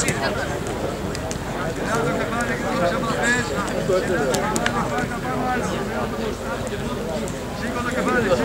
Cinco do.